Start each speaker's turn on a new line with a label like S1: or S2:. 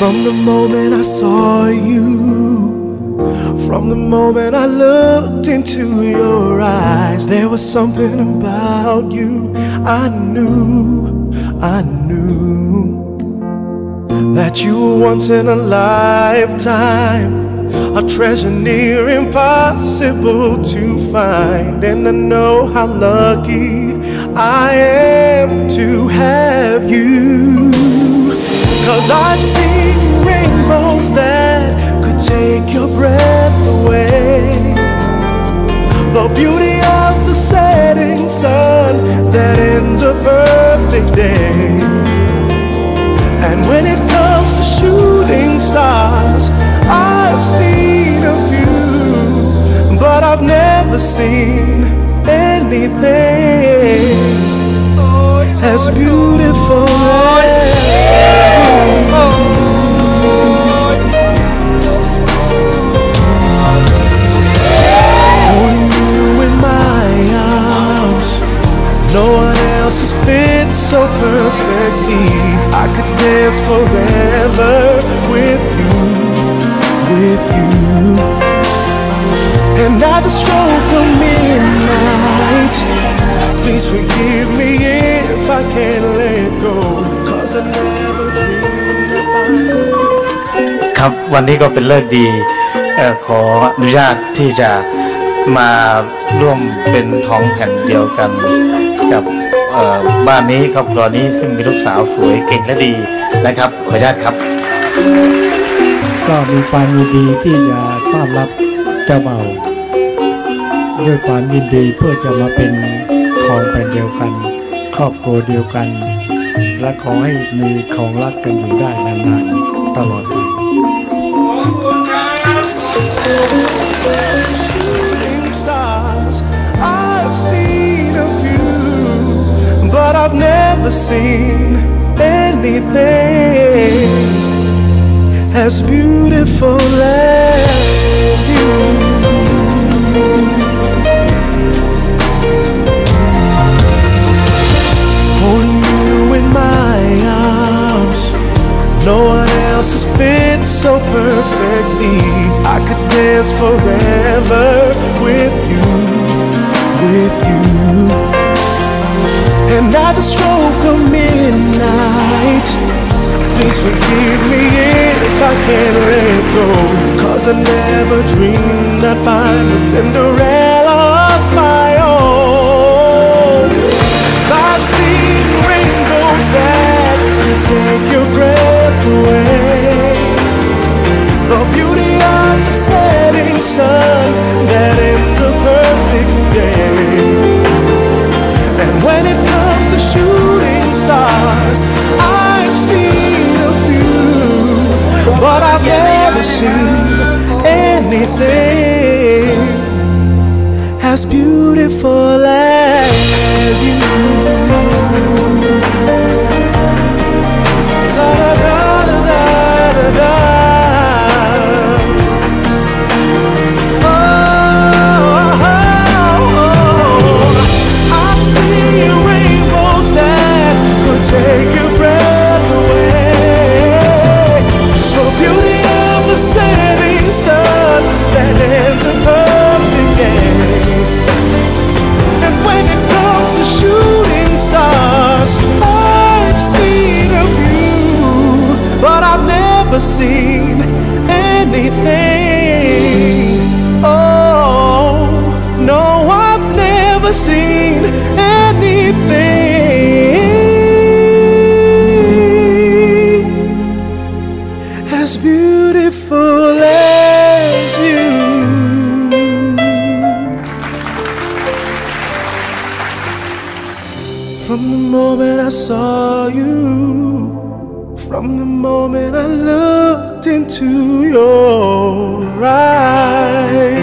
S1: From the moment I saw you, from the moment I looked into your eyes, there was something about you I knew, I knew that you were once in a lifetime. A treasure near impossible to find, and I know how lucky I am to have you. Cause I've seen rainbows that could take your breath away. The beauty of the setting sun that ends a perfect day. And when it comes to shooting stars, I've seen a few, but I've never seen anything as beautiful perfectly. I could dance forever with you, with you. And at the stroke of midnight, please forgive me if I can't let go. Cause I never dreamed of this.
S2: ครับวันนี้ก็เป็นเลิกดีขออนุญาตที่จะมาร่วมเป็นท้องแผ่นเดียวกันกับ บ้านนี้ครอบครัวนี้ซึ่งมีลูกสาวสวยเก่งและดีนะครับ ขออนุญาตครับ
S3: ก็มีความยินดีที่จะต้อนรับเจ้าเบ่าด้วยความยินดีเพื่อจะมาเป็นทองแผ่นเดียวกัน ครอบครัวเดียวกัน และขอให้มีของรักกันอยู่ได้นานๆตลอดไป
S1: I've never seen anything as beautiful as you. Holding you in my arms. No one else has fit so perfectly. I could dance forever with you, with you. The stroke of midnight, please forgive me if I can't let go. Cause I never dreamed I'd find a Cinderella of my own. I've seen rainbows that could take your breath away. The beauty of the setting sun but I've never seen anything as beautiful as you. But I've never seen anything. Oh, no, I've never seen anything as beautiful as you. From the moment I saw you, from the moment I looked into your eyes.